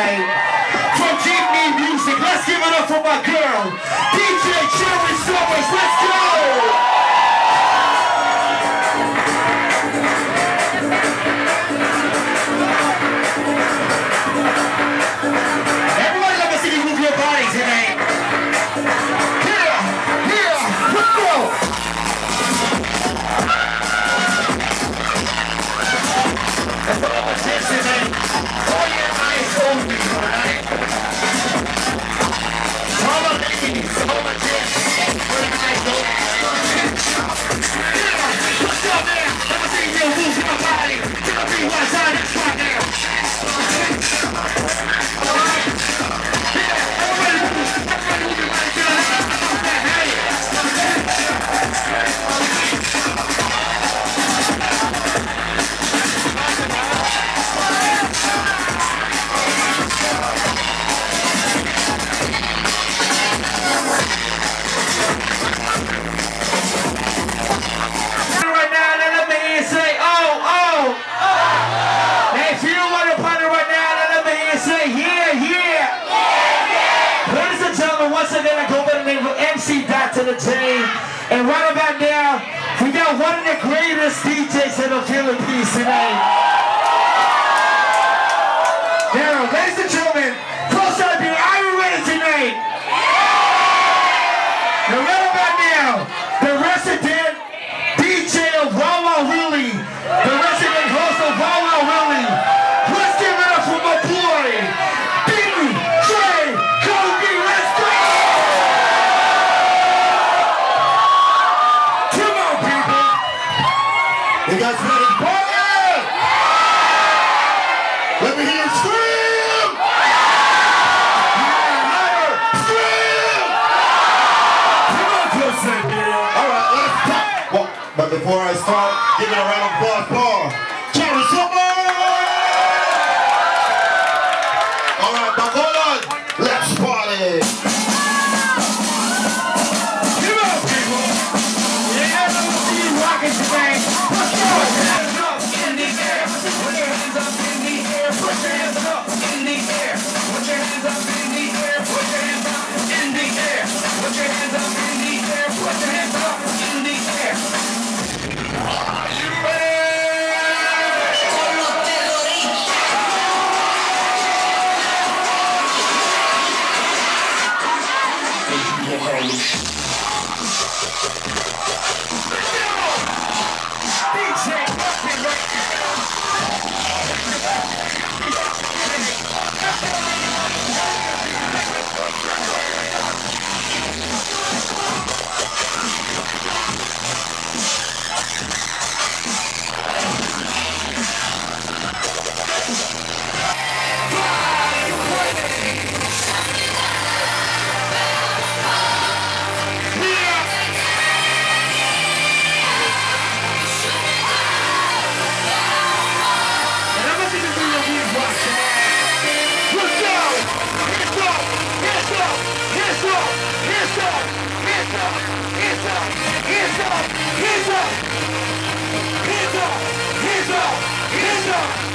today. to the team. And right about now, we got one of the greatest DJs in the Philippines tonight. before I start, give it a round of applause. Russia!